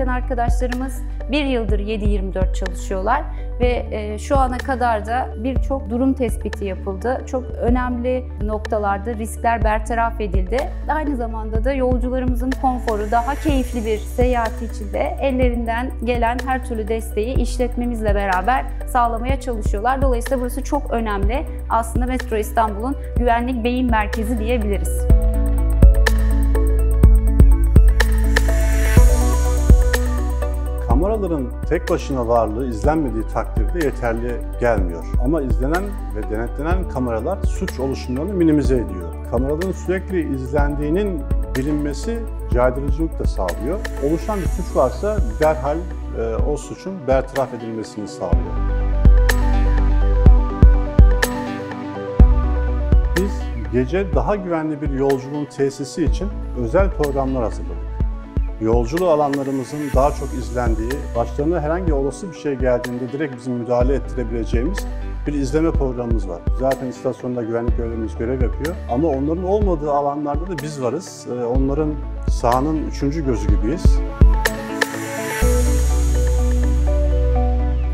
gerçekten arkadaşlarımız bir yıldır 7-24 çalışıyorlar ve e, şu ana kadar da birçok durum tespiti yapıldı. Çok önemli noktalarda riskler bertaraf edildi. Aynı zamanda da yolcularımızın konforu daha keyifli bir seyahati için de ellerinden gelen her türlü desteği işletmemizle beraber sağlamaya çalışıyorlar. Dolayısıyla burası çok önemli. Aslında Metro İstanbul'un güvenlik beyin merkezi diyebiliriz. Kameraların tek başına varlığı izlenmediği takdirde yeterli gelmiyor. Ama izlenen ve denetlenen kameralar suç oluşumlarını minimize ediyor. Kameraların sürekli izlendiğinin bilinmesi caydırıcılık da sağlıyor. Oluşan bir suç varsa derhal e, o suçun bertaraf edilmesini sağlıyor. Biz gece daha güvenli bir yolculuğun tesisi için özel programlar hazırladık. Yolculuğu alanlarımızın daha çok izlendiği, başlarına herhangi olası bir şey geldiğinde direkt bizim müdahale ettirebileceğimiz bir izleme programımız var. Zaten istasyonda güvenlik görevlimiz görev yapıyor. Ama onların olmadığı alanlarda da biz varız. Ee, Onların sahanın üçüncü gözü gibiyiz.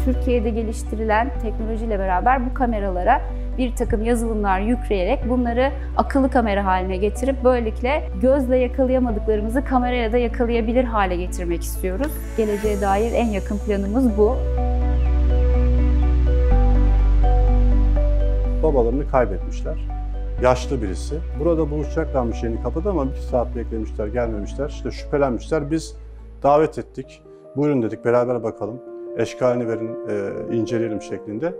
Türkiye'de geliştirilen teknolojiyle beraber bu kameralara bir takım yazılımlar yükleyerek bunları akıllı kamera haline getirip böylelikle gözle yakalayamadıklarımızı kamerayla da yakalayabilir hale getirmek istiyoruz. Geleceğe dair en yakın planımız bu. Babalarını kaybetmişler. Yaşlı birisi. Burada buluşacaklarmış yeni kapıda ama bir saat beklemişler, gelmemişler. İşte şüphelenmişler. Biz davet ettik. Buyurun dedik, beraber bakalım. Eşkalini verin, e, inceleyelim şeklinde.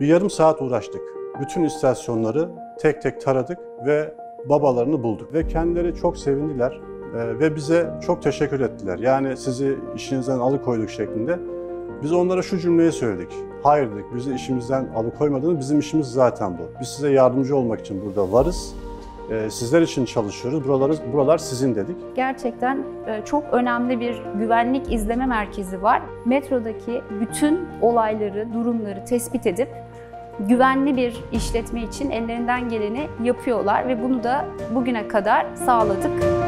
Bir yarım saat uğraştık. Bütün istasyonları tek tek taradık ve babalarını bulduk. Ve kendileri çok sevindiler e, ve bize çok teşekkür ettiler. Yani sizi işinizden alıkoyduk şeklinde. Biz onlara şu cümleyi söyledik. Hayır dedik, bizi işimizden alıkoymadınız, bizim işimiz zaten bu. Biz size yardımcı olmak için burada varız. E, sizler için çalışıyoruz, buralar, buralar sizin dedik. Gerçekten e, çok önemli bir güvenlik izleme merkezi var. Metrodaki bütün olayları, durumları tespit edip güvenli bir işletme için ellerinden geleni yapıyorlar ve bunu da bugüne kadar sağladık.